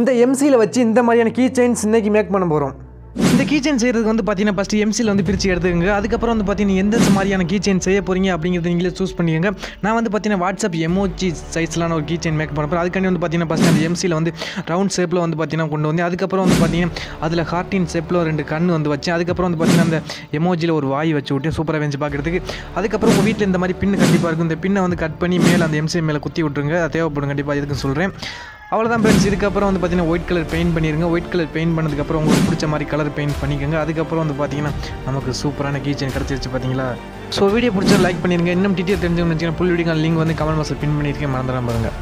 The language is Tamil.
இந்த எம்சியில் வச்சு இந்த மாதிரியான கீ செயின்ஸ் இன்னைக்கு மேக் பண்ண போகிறோம் இந்த கீ செயின் செய்கிறதுக்கு வந்து பார்த்தீங்கன்னா ஃபஸ்ட்டு எம்சியில் வந்து பிரித்து எடுத்துக்கங்க. அதுக்கப்புறம் வந்து பார்த்தீங்கன்னா எந்த மாதிரியான கீ செயின் செய்ய போகிறீங்க அப்படிங்கிறது நீங்களே சூஸ் பண்ணிக்கோங்க. நான் வந்து பார்த்தீங்கன்னா வாட்ஸ்அப் எமோஜி சைஸ்லான ஒரு கீ செயின் மேக் பண்ண போகிறேன் அதுக்காண்டி வந்து பார்த்தீங்கன்னா ஃபஸ்ட்டு அந்த எம்சியில் வந்து ரவுண்ட் ஷேப்பில் வந்து பார்த்தீங்கன்னா கொண்டு வந்து அதுக்கப்புறம் வந்து பார்த்தீங்கன்னா அதில் ஹார்டின் ஷேப்பில் ரெண்டு கண் வந்து வச்சு அதுக்கப்புறம் வந்து பார்த்தீங்கன்னா அந்த எமோஜியில் ஒரு வாய் வச்சு விட்டு சூப்பராக வெஞ்சு பார்க்குறதுக்கு அதுக்கப்புறம் உங்கள் வீட்டில் இந்த மாதிரி பின்னு கண்டிப்பாக இருக்கும். இந்த பின்னை வந்து கட் பண்ணி மேலே அந்த எம்சி மேலே குத்தி விட்ருங்க தேவைப்படும் கண்டிப்பாக இதுக்கு சொல்கிறேன் அவ்வளோதான் ஃப்ரெண்ட்ஸ் இதுக்கப்புறம் வந்து பார்த்தீங்கன்னா ஒயிட் கலர் பெயிண்ட் பண்ணிடுங்க ஒயிட் கலர் பெயிண்ட் பண்ணதுக்கப்புறம் உங்களுக்கு பிடிச்ச மாதிரி கலர் பெயிண்ட் பண்ணிக்கோங்க. அதுக்கப்புறம் வந்து பார்த்தீங்கன்னா நமக்கு சூப்பரான கீச்சன் கிடச்சிருச்சு பார்த்தீங்களா ஸோ வீடியோ பிடிச்சா லைக் பண்ணிடுங்க இன்னும் டீட்டெயில் தெரிஞ்சவங்க வச்சுக்கோங்க புல் வீடியோ லிங்க் வந்து கமெண்ட் பாக்ஸில் பின் பண்ணியிருக்கேன். மறந்துடாம பாருங்கள்